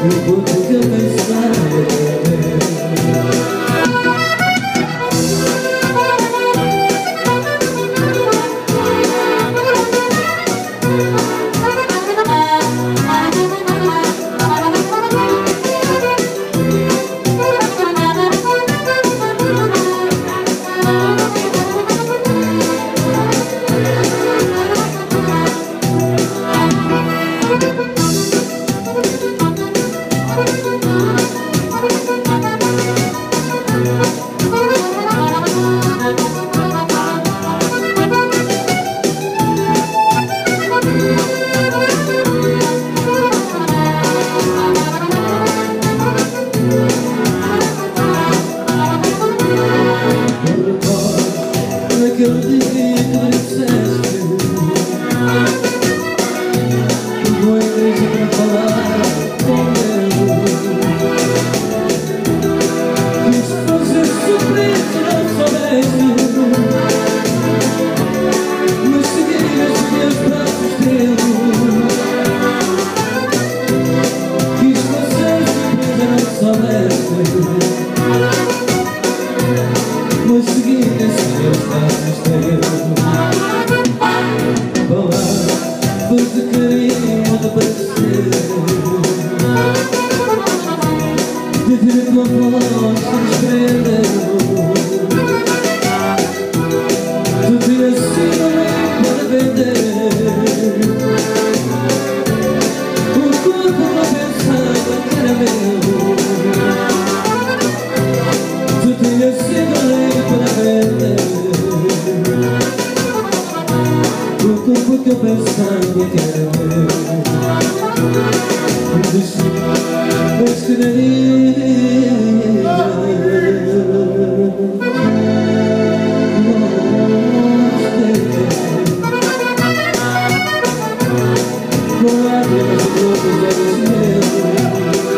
如果此刻。 그대 O tempo que eu pensava que era ver, Me destino, destinaria Não é apenas o corpo, é o